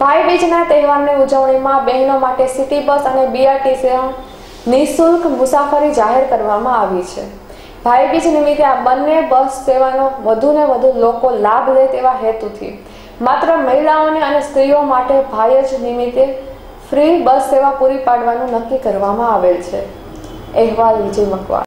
ભાઈ બીજના તહેવારની ઉજવણીમાં બહેનો માટે સિટી બસ અને બીઆરટીસી નિઃશુલ્ક મુસાફરી જાહેર કરવામાં આવી છે. ભાઈ બીજ નિમિત્તે આ બંને બસ સેવાનો વધુને વધુ લોકો લાભ લે તેવા હેતુથી માત્ર મહિલાઓને અને સ્ત્રીઓ માટે ભાઈ જ નિમિત્તે ફ્રી બસ સેવા પૂરી પાડવાનું નક્કી કરવામાં આવેલ છે. અહેવાલ વિજય મકવા